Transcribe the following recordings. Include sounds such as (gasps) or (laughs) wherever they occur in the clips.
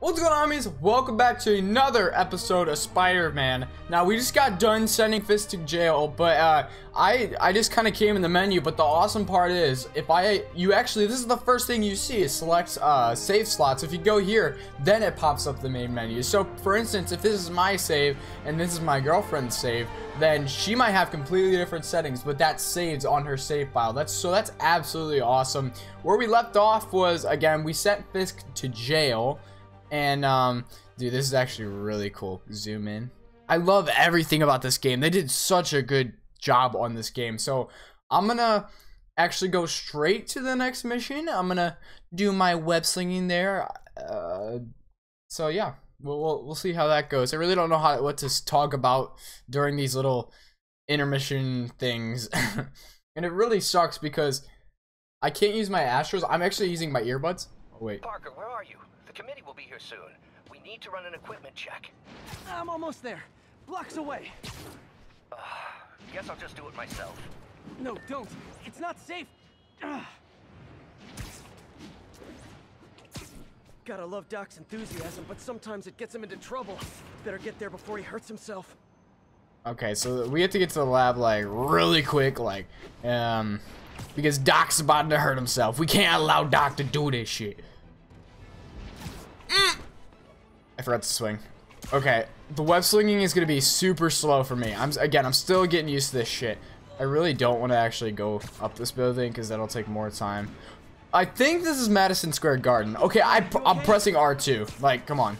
What's going on, homies? Welcome back to another episode of Spider-Man. Now, we just got done sending Fisk to jail, but uh, I I just kind of came in the menu, but the awesome part is, if I, you actually, this is the first thing you see, is select uh, save slots. If you go here, then it pops up the main menu. So, for instance, if this is my save, and this is my girlfriend's save, then she might have completely different settings, but that saves on her save file. That's So that's absolutely awesome. Where we left off was, again, we sent Fisk to jail, and, um, dude, this is actually really cool. Zoom in. I love everything about this game. They did such a good job on this game. So I'm gonna actually go straight to the next mission. I'm gonna do my web slinging there. Uh, so yeah, we'll, we'll we'll see how that goes. I really don't know how what to talk about during these little intermission things, (laughs) and it really sucks because I can't use my Astros. I'm actually using my earbuds. Oh wait. Parker, where are you? The committee will be here soon. We need to run an equipment check. I'm almost there. Blocks away. Guess I'll just do it myself. No, don't. It's not safe. Ugh. Gotta love Doc's enthusiasm, but sometimes it gets him into trouble. Better get there before he hurts himself. Okay, so we have to get to the lab like really quick, like, um, because Doc's about to hurt himself. We can't allow Doc to do this shit. I forgot to swing. Okay, the web slinging is gonna be super slow for me. I'm again, I'm still getting used to this shit. I really don't want to actually go up this building because that'll take more time. I think this is Madison Square Garden. Okay, I, I'm pressing R2. Like, come on.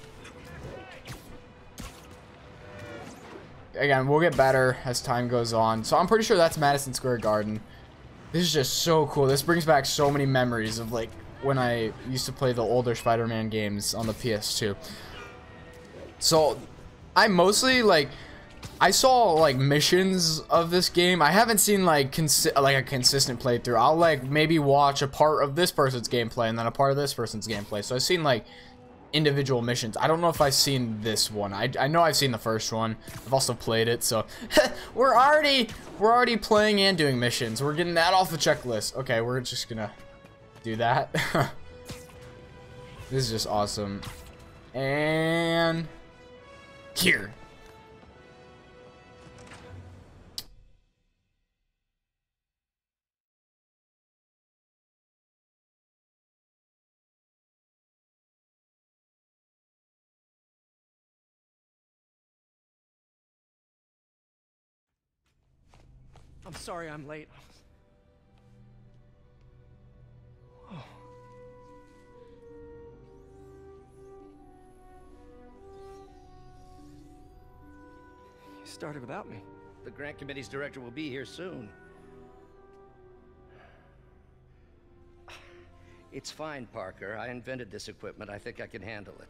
Again, we'll get better as time goes on. So I'm pretty sure that's Madison Square Garden. This is just so cool. This brings back so many memories of like when I used to play the older Spider-Man games on the PS2. So I mostly like I saw like missions of this game. I haven't seen like like a consistent playthrough. I'll like maybe watch a part of this person's gameplay and then a part of this person's gameplay. So I've seen like individual missions. I don't know if I've seen this one. I, I know I've seen the first one. I've also played it. So (laughs) we're already we're already playing and doing missions. We're getting that off the checklist. Okay, we're just gonna do that. (laughs) this is just awesome. And here. I'm sorry I'm late. Started without me. The grant committee's director will be here soon. It's fine, Parker. I invented this equipment. I think I can handle it.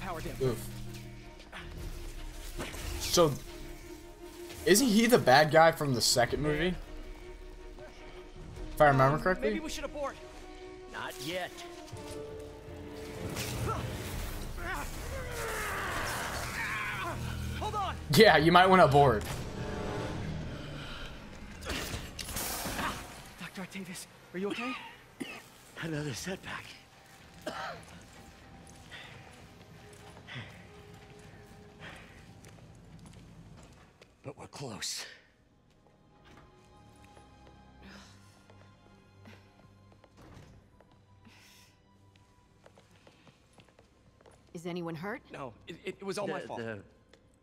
Power down. Oof. So, isn't he the bad guy from the second movie? If I remember correctly? Maybe we should abort. Not yet. Yeah, you might want to board. Dr. Octavius, are you okay? Another setback. But we're close. Is anyone hurt? No, it, it was all my fault. the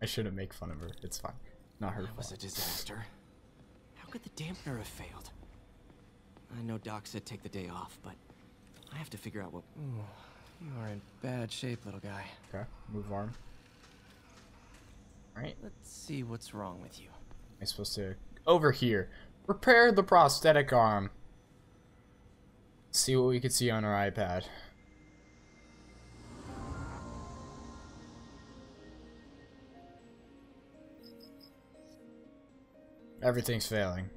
I shouldn't make fun of her. It's fine. Not her that was a disaster. How could the dampener have failed? I know Doc said take the day off, but I have to figure out what. Ooh, you are in bad shape, little guy. Okay, move arm. Alright, Let's see what's wrong with you. I'm I supposed to over here? Repair the prosthetic arm. See what we can see on our iPad. Everything's failing.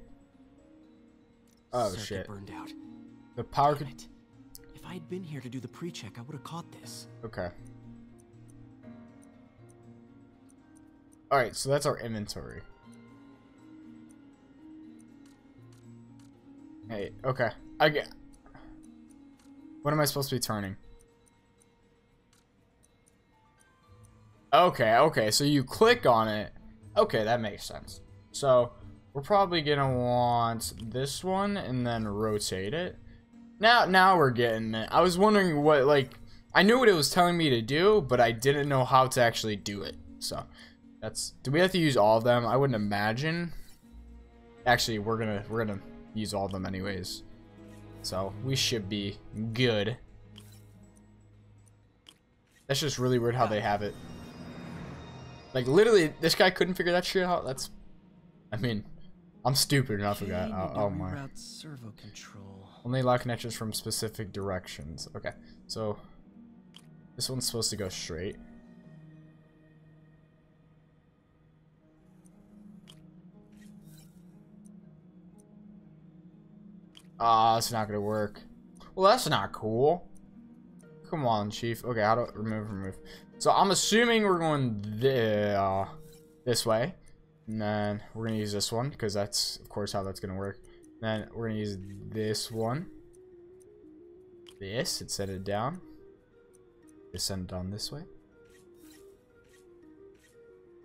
Oh Circuit shit. burned out. The power Damn could. it. If I had been here to do the pre-check, I would have caught this. Okay. Alright, so that's our inventory. Hey, okay. I get. What am I supposed to be turning? Okay, okay, so you click on it. Okay, that makes sense. So, we're probably gonna want this one and then rotate it. Now, now we're getting it. I was wondering what, like, I knew what it was telling me to do, but I didn't know how to actually do it. So, that's. Do we have to use all of them? I wouldn't imagine. Actually, we're gonna we're gonna use all of them anyways. So we should be good. That's just really weird how they have it. Like literally, this guy couldn't figure that shit out. That's. I mean, I'm stupid enough for that. Oh, oh my. servo control. Only allow connections from specific directions. Okay, so this one's supposed to go straight. Ah, that's not gonna work. Well, that's not cool. Come on, Chief. Okay, how do remove, remove. So I'm assuming we're going the, uh, this way. And then we're gonna use this one, because that's, of course, how that's gonna work. And Then we're gonna use this one. This, and set it down. Just send it down this way.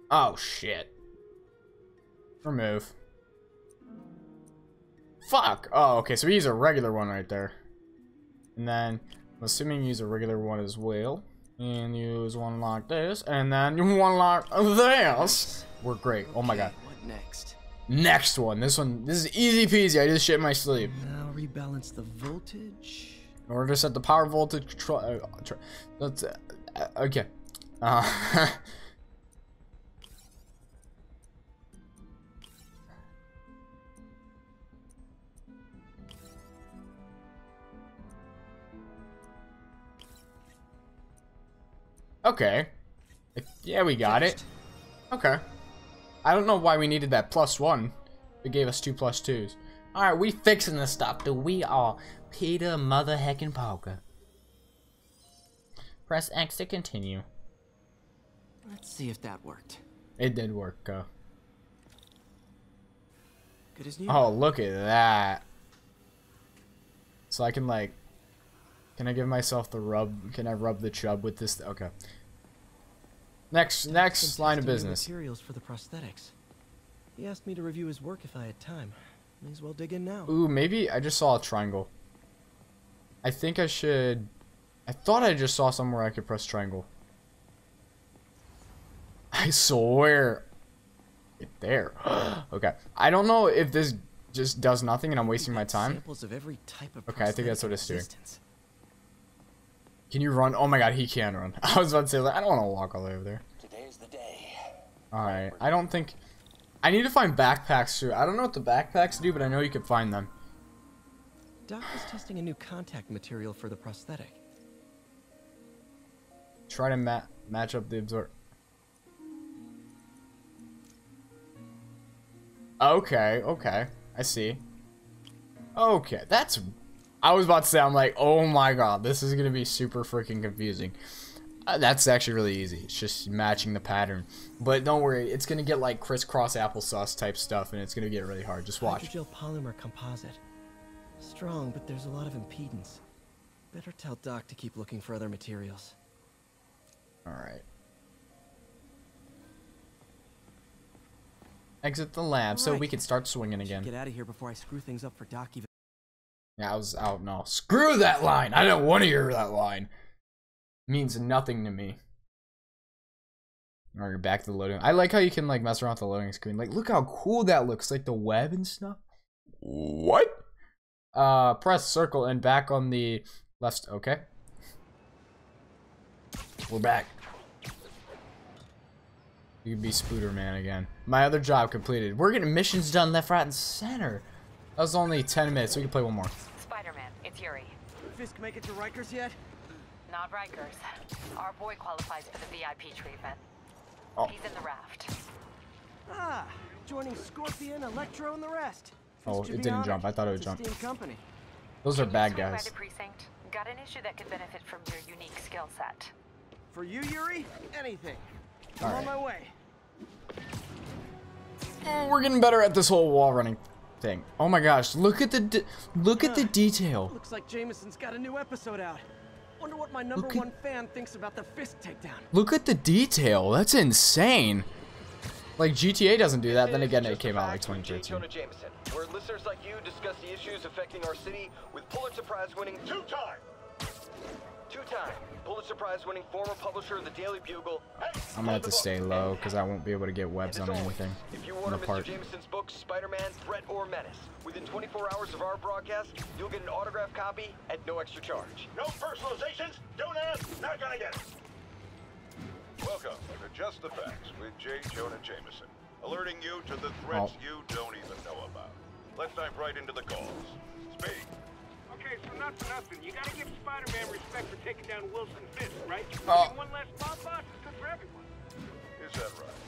Oh, shit. Remove. Fuck! Oh, okay, so we use a regular one right there. And then, I'm assuming you use a regular one as well. And use one like this, and then you (laughs) one like this. We're great. Oh my god. What next? Next one. This one, this is easy peasy. I just shit my sleep. Now rebalance the voltage. In order to set the power voltage control, uh, let's, uh, uh, okay. Uh, (laughs) okay. Yeah, we got it. Okay. I don't know why we needed that plus one. It gave us two plus twos. Alright, we fixing this stuff, dude. We are Peter Mother Heckin' Parker. Press X to continue. Let's see if that worked. It did work, uh. Good as new. Oh, look at that. So I can, like... Can I give myself the rub? Can I rub the chub with this? Okay. Next, next line of business. Materials for the prosthetics. He asked me to review his work if I had time. May as well dig in now. Ooh, maybe I just saw a triangle. I think I should... I thought I just saw somewhere I could press triangle. (laughs) I swear. It there. (gasps) okay. I don't know if this just does nothing and I'm wasting my time. Samples of every type of Okay, I think that's what it's doing. Existence. Can you run? Oh my god, he can run. (laughs) I was about to say, like, I don't want to walk all the way over there. Today's the day. Alright, I don't think... I need to find backpacks too. I don't know what the backpacks do, but I know you can find them. Doc was testing a new contact material for the prosthetic. Try to ma match up the absorb. Okay, okay. I see. Okay, that's... I was about to say, I'm like, oh my god, this is gonna be super freaking confusing. Uh, that's actually really easy. It's just matching the pattern. But don't worry, it's gonna get like crisscross applesauce type stuff, and it's gonna get really hard. Just watch. Hydrogel polymer composite. Strong, but there's a lot of impedance. Better tell Doc to keep looking for other materials. Alright. Exit the lab so we can start swinging again. Get out of here before I screw things up for Doc even. Yeah, I was out. No, screw that line. I don't want to hear that line. Means nothing to me. Alright, back to the loading. I like how you can like mess around with the loading screen. Like, look how cool that looks. Like the web and stuff. What? Uh, press circle and back on the left. Okay. We're back. You can be Spooder Man again. My other job completed. We're getting missions done left, right, and center. That was only 10 minutes. We can play one more. Spider-Man, Yuri. Fisk make it to Rikers yet? Not Rikers. Our boy qualifies for the VIP treatment. Oh. He's in the raft. Ah, joining Scorpion, Electro, and the rest. Oh, Fisk should it didn't jump. I thought it would jump. steam company. Those are Can you bad swing by guys. the precinct? Got an issue that could benefit from your unique skill set. For you, Yuri, anything. I'm Alright. on my way. Oh, we're getting better at this whole wall running thing. Oh my gosh, look at the look at the detail. Looks like Jameson's got a new episode out. Wonder what my number Look at- one fan thinks about the Fisk takedown. Look at the detail. That's insane. Like GTA doesn't do that. Then again, it came out like Fact with J. 2013. Jonah Jameson, where listeners like you discuss the issues affecting our city with Pulitzer Prize winning two-time, two-time Pulitzer Prize winning former publisher of the Daily Bugle. I'm gonna have to stay low because I won't be able to get webs on anything. if you in order Mr. part. Jameson's book, Spider-Man, Threat or Menace, within 24 hours of our broadcast, you'll get an autographed copy at no extra charge. No personalizations. Don't ask. Not gonna get it. Welcome to Just the Facts with J. Jonah Jameson, alerting you to the threats Oh. you don't even know about. Let's dive right into the calls. Speak. Okay, so not for nothing. You gotta give Spider-Man respect for taking down Wilson Fisk, right? Oh. One less mob boss is good for everyone. Is that right?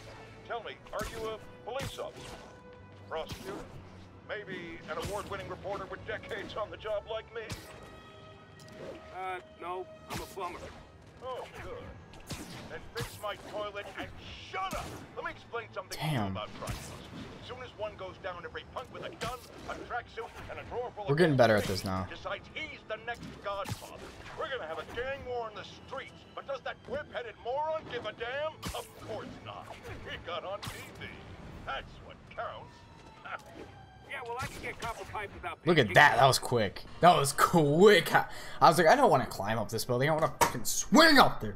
Tell me, are you a police officer? Prosecutor? Maybe an award-winning reporter with decades on the job like me? Uh, no, I'm a plumber. Oh, good. My toilet and shut up! Let me explain something to Damn. you about. As soon as one goes down, every punk with a gun, a tracksuit, and a drawer full We're getting better at this now. Decides he's the next godfather. We're gonna have a gang war in the streets. But does that whip-headed moron give a damn? Of course not. He got on TV. That's what counts. (laughs) Yeah, well, I can get copper pipe without Look at that. That was quick. That was (laughs) quick. I I was like, I don't want to climb up this building. I want to fucking swing up there.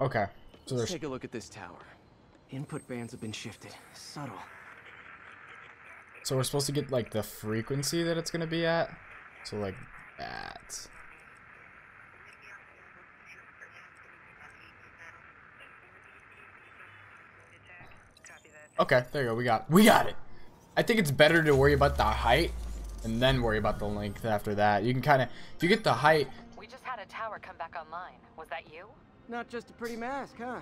Okay. So Let's take a look at this tower. Input bands have been shifted. Subtle. so we're supposed to get like the frequency that it's gonna be at. So like that. Okay, there you go. We got we got it. I think it's better to worry about the height and then worry about the length after that. You can kind of if you get the height. We just had a tower come back online. Was that you? Not just a pretty mask, huh?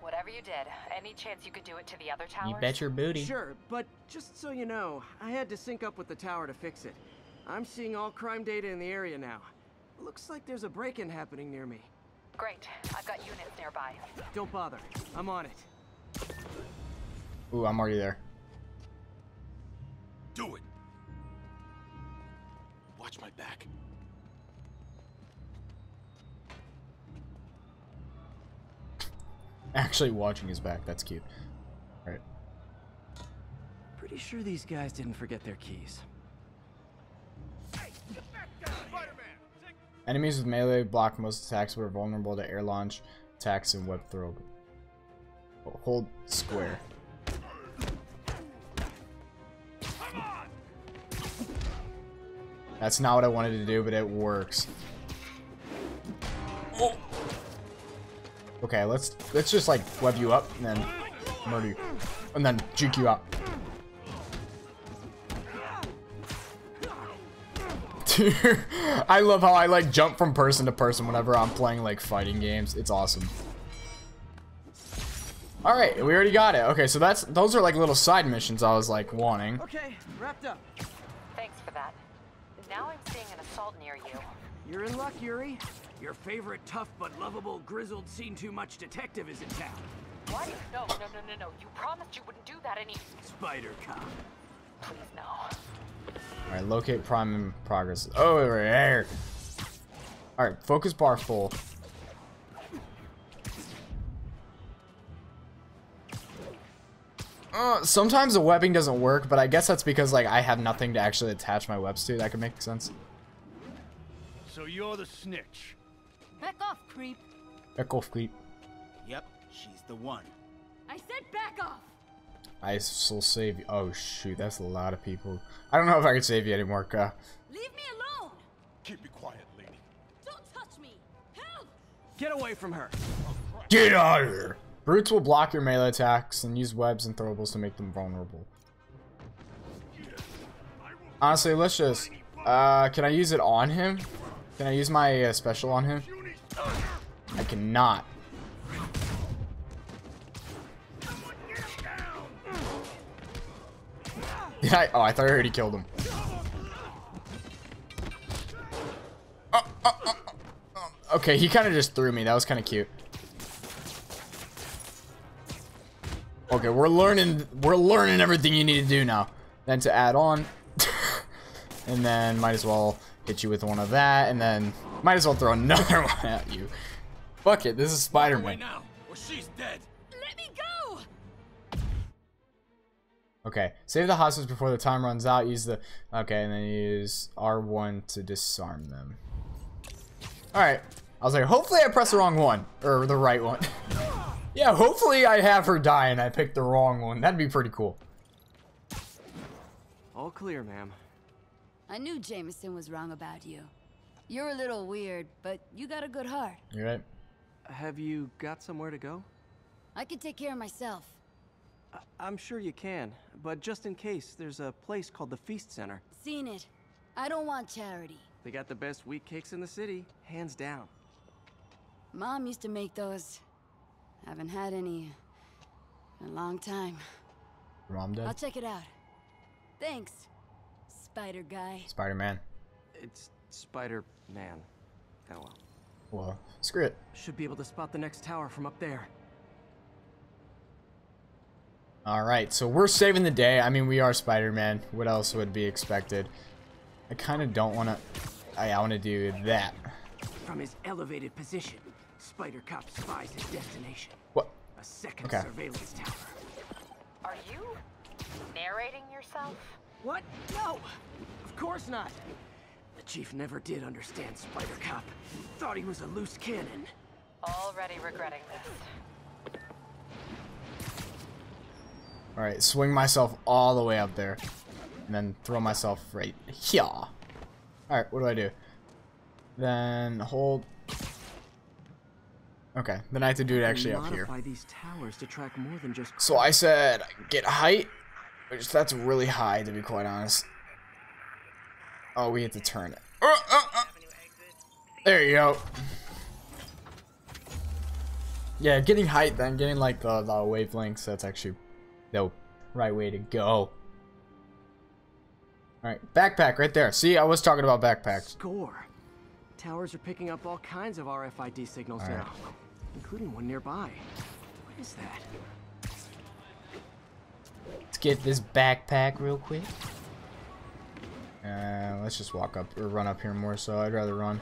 Whatever you did, any chance you could do it to the other towers? You bet your booty. Sure, but just so you know, I had to sync up with the tower to fix it. I'm seeing all crime data in the area now. Looks like there's a break-in happening near me. Great. I've got units nearby. Don't bother. I'm on it. Ooh, I'm already there. Do it. Watch my back. Actually watching his back. That's cute. Right. Pretty sure these guys didn't forget their keys. Enemies with melee block most attacks but are vulnerable to air launch attacks and web throw. Hold square. That's not what I wanted to do, but it works. Oh. Okay, let's let's just like web you up and then murder you, and then juke you out. (laughs) I love how I like jump from person to person whenever I'm playing like fighting games. It's awesome. All right, we already got it. Okay, so that's those are like little side missions I was like wanting. Okay, wrapped up. Thanks for that. Now I'm seeing an assault near you. You're in luck, Yuri. Your favorite tough but lovable, grizzled, seen too much detective is in town. What? No, no, no, no, no. You promised you wouldn't do that any. Spider Cop. Please no. All right, locate prime in progress. Oh, over there. All right, focus bar full. Uh, sometimes the webbing doesn't work, but I guess that's because like I have nothing to actually attach my webs to. That could make sense. So you're the snitch. Back off, creep. Back off, creep. Yep, she's the one. I said back off. I still save you. Oh shoot, that's a lot of people. I don't know if I can save you anymore, Ka. Leave me alone. Keep it quiet, lady. Don't touch me. Help. Get away from her. Get out of here! Brutes will block your melee attacks and use webs and throwables to make them vulnerable. Honestly, let's just... Uh, can I use it on him? Can I use my uh, special on him? I cannot. Did I? Oh, I thought I already killed him. Oh, oh, oh. oh. Okay, he kind of just threw me. That was kind of cute. Okay, we're learning. We're learning everything you need to do now. Then to add on, (laughs) and then might as well hit you with one of that, and then might as well throw (laughs) another one at you. Fuck it, this is Spider-Man. now, or she's dead. Let me go. Okay, save the hostages before the time runs out. Use the okay, and then use R1 to disarm them. All right, I was like, hopefully I pressed the wrong one or the right one. (laughs) yeah, hopefully I have her die and I picked the wrong one. That'd be pretty cool. All clear, ma'am. I knew Jameson was wrong about you. You're a little weird, but you got a good heart. You're right? Have you got somewhere to go? I can take care of myself. I I'm sure you can, but just in case, there's a place called the Feast Center. Seen it. I don't want charity. They got the best wheat cakes in the city, hands down. Mom used to make those. Haven't had any in a long time. Your mom I'll check it out. Thanks, Spider Guy. Spider-Man. It's Spider-Man. Oh well. Well, screw it. Should be able to spot the next tower from up there. All right, so we're saving the day. I mean, we are Spider-Man. What else would be expected? I kind of don't want to. I, I want to do that. From his elevated position, Spider Cop spies his destination. What? A second Okay. surveillance tower. Are you narrating yourself? What? No! Of course not! The chief never did understand Spider Cop. Thought he was a loose cannon. Already regretting this. All right, swing myself all the way up there, and then throw myself right here. All right, what do I do? Then hold. Okay, then I have to do it actually up here. These towers to track more than just. So I said get height, which that's really high to be quite honest. Oh, we have to turn it. Uh, uh, uh. There you go. Yeah, getting height then, getting like the, the wavelengths, that's actually the right way to go. Alright, backpack right there. See, I was talking about backpacks. Score. Towers are picking up all kinds of RFID signals right. now, including one nearby. What is that? Let's get this backpack real quick. Uh, let's just walk up or run up here more. So I'd rather run.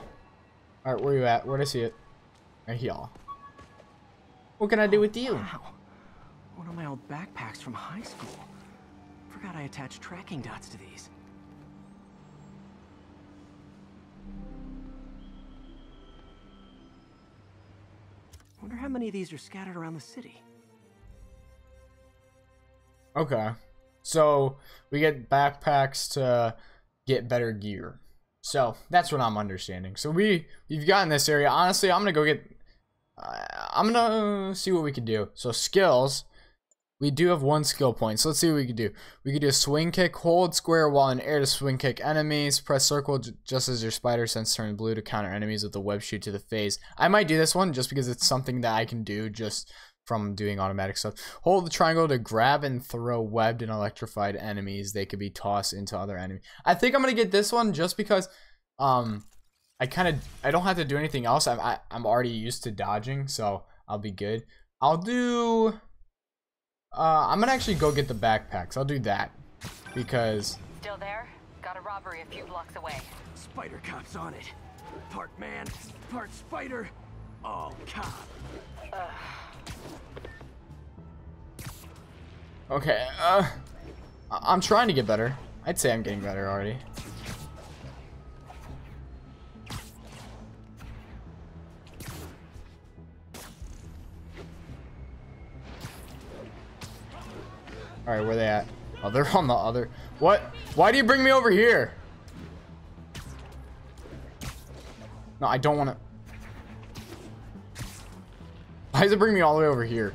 All right, where are you at? Where'd I see it? Right here. What can I do with you? Wow. One of my old backpacks from high school. Forgot I attached tracking dots to these. Wonder how many of these are scattered around the city. Okay. So we get backpacks to get better gear. So that's what I'm understanding. So we we've gotten this area. Honestly, I'm gonna go get. Uh, I'm gonna see what we can do. So skills, we do have one skill point. So let's see what we can do. We could do a swing kick, hold square while in air to swing kick enemies. Press circle just as your spider sense turn blue to counter enemies with the web shoot to the face. I might do this one just because it's something that I can do just from doing automatic stuff. Hold the triangle to grab and throw webbed and electrified enemies. They could be tossed into other enemies. I think I'm gonna get this one just because um I kind of I don't have to do anything else. I'm I, am i am already used to dodging, so I'll be good. I'll do uh, I'm gonna actually go get the backpacks. I'll do that because. Still there? Got a robbery a few blocks away. Spider cop's on it. Part man, part spider, all cop. Okay. Uh, I'm trying to get better. I'd say I'm getting better already. Alright, where they at? Oh, they're on the other... What? Why do you bring me over here? No, I don't want to... Why does it bring me all the way over here?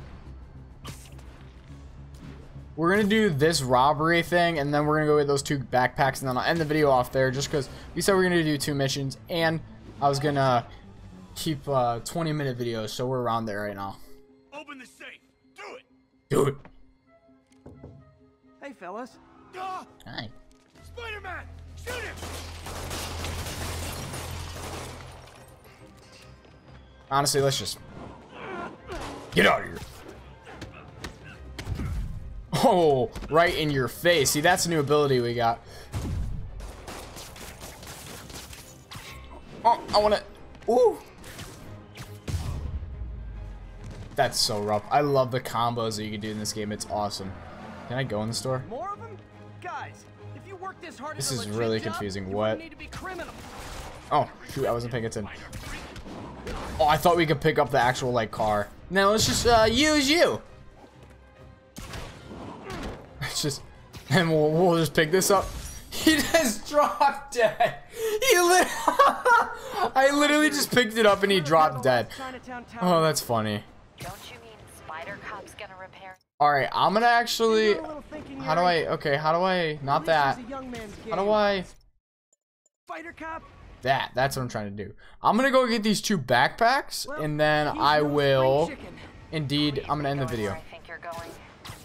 We're going to do this robbery thing, and then we're going to go get those two backpacks, and then I'll end the video off there, just because we said we are going to do two missions, and I was going to keep uh, 20-minute videos, so we're around there right now. Open the safe. Do it. Do it. Hey, fellas. Hi. Spider-Man! Shoot him! Honestly, let's just get out of here. Oh, right in your face. See, that's a new ability we got. Oh, I want to... Ooh. That's so rough. I love the combos that you can do in this game. It's awesome. Can I go in the store? More of them? Guys, if you work this hard This is really job, confusing. What? Oh, shoot, I wasn't paying attention. Oh, I thought we could pick up the actual, like, car. Now let's just, uh, use you. It's just, and we'll, we'll just pick this up. (laughs) He just dropped dead. He lit (laughs) I literally just picked it up and he dropped dead. Oh, that's funny. Don't you mean Spider Cop's gonna repair? Alright, I'm gonna actually... How do I... Okay, how do I... Not that. How do I... Fighter Cop? That. That's what I'm trying to do. I'm gonna go get these two backpacks, and then I will... Indeed, I'm gonna end the video. I think you're going.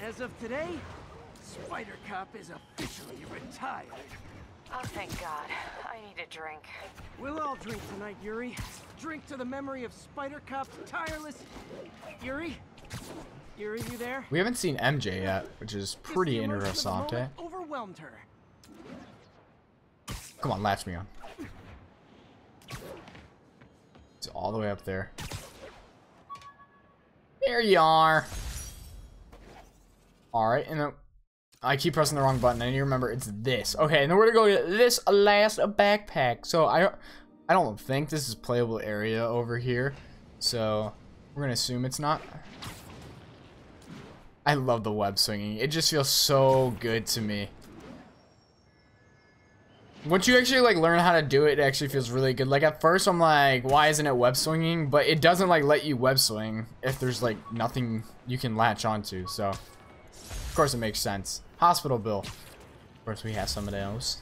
As of today, Spider Cop is officially retired. Oh, thank God. I need a drink. We'll all drink tonight, Yuri. Drink to the memory of Spider Cop's tireless... Yuri? Yuri, you there? We haven't seen MJ yet, which is pretty interessante. Overwhelmed her. Come on, latch me on. It's all the way up there. There you are. Alright, and then I keep pressing the wrong button. I need to remember it's this. Okay, and then we're gonna go get this last backpack. So I don't I don't think this is playable area over here. So we're gonna assume it's not. I love the web swinging. It just feels so good to me. Once you actually like learn how to do it, it actually feels really good. Like at first I'm like, why isn't it web swinging? But it doesn't like let you web swing if there's like nothing you can latch onto. So of course it makes sense. Hospital bill. Of course we have some of those.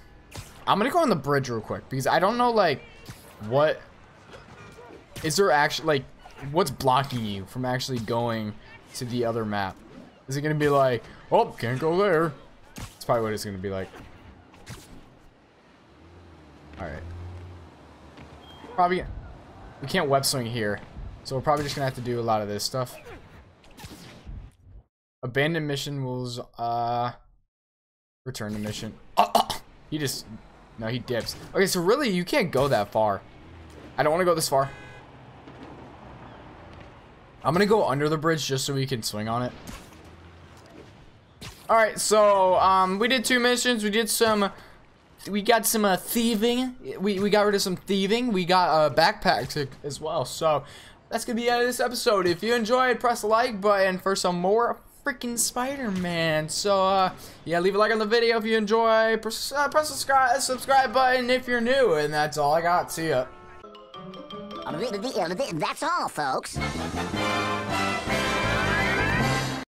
I'm gonna go on the bridge real quick because I don't know like what is there actually like what's blocking you from actually going to the other map? Is it gonna be like, oh, can't go there? That's probably what it's gonna be like. Alright. Probably, we can't web swing here. So we're probably just gonna have to do a lot of this stuff. Abandoned mission rules, uh, return to mission. Oh, oh, he just, no, he dips. Okay, so really, you can't go that far. I don't want to go this far. I'm gonna go under the bridge just so we can swing on it. Alright, so, um, we did two missions. We did some, we got some, uh, thieving. We, we got rid of some thieving. We got, uh, backpacks as well. So, that's gonna be the end of this episode. If you enjoyed, press the like button for some more freaking Spider-Man. So, uh, yeah, leave a like on the video if you enjoy. Press, uh, press subscribe, subscribe button if you're new. And that's all I got. See ya. That's all, folks.